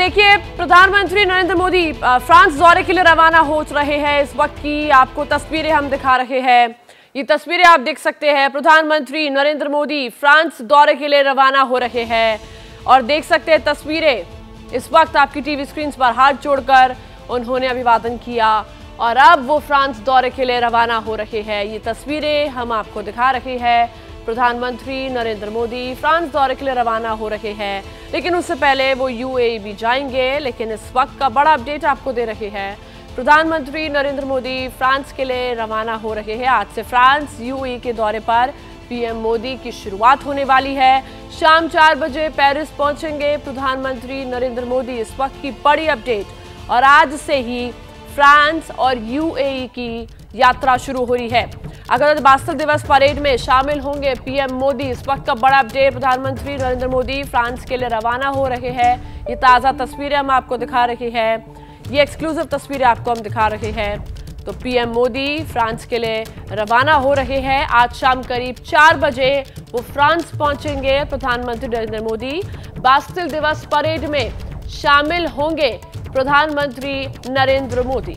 देखिए, प्रधानमंत्री नरेंद्र मोदी फ्रांस दौरे के लिए रवाना हो रहे हैं। इस वक्त की आपको तस्वीरें हम दिखा रहे हैं। ये तस्वीरें आप देख सकते हैं। प्रधानमंत्री नरेंद्र मोदी फ्रांस दौरे के लिए रवाना हो रहे हैं। और देख सकते हैं तस्वीरें। इस वक्त आपकी टीवी स्क्रीन पर हाथ जोड़कर उन्होंने अभिवादन किया और अब वो फ्रांस दौरे के लिए रवाना हो रहे हैं। ये तस्वीरें हम आपको दिखा रहे हैं। प्रधानमंत्री नरेंद्र मोदी फ्रांस दौरे के लिए रवाना हो रहे हैं। लेकिन उससे पहले वो यूएई भी जाएँगे, लेकिन इस वक्त का बड़ा अपडेट आपको दे रहे हैं। प्रधानमंत्री नरेंद्र मोदी फ्रांस के लिए रवाना हो रहे हैं। आज से फ्रांस यूएई के दौरे पर पीएम मोदी की शुरुआत होने वाली है। शाम चार बजे पेरिस पहुँचेंगे प्रधानमंत्री नरेंद्र मोदी इस वक्त की बड़ी अपडेट। और आज से ही फ्रांस और यूएई की यात्रा शुरू हो रही है। अगर बास्तर दिवस परेड में शामिल होंगे पीएम मोदी। इस वक्त का बड़ा अपडेट, प्रधानमंत्री नरेंद्र मोदी फ्रांस के लिए रवाना हो रहे हैं। ये ताज़ा तस्वीरें हम आपको दिखा रहे हैं। ये एक्सक्लूसिव तस्वीरें आपको हम दिखा रहे हैं। तो पीएम मोदी फ्रांस के लिए रवाना हो रहे हैं। आज शाम करीब चार बजे वो फ्रांस पहुँचेंगे। प्रधानमंत्री नरेंद्र मोदी बास्तिल दिवस परेड में शामिल होंगे। प्रधानमंत्री नरेंद्र मोदी।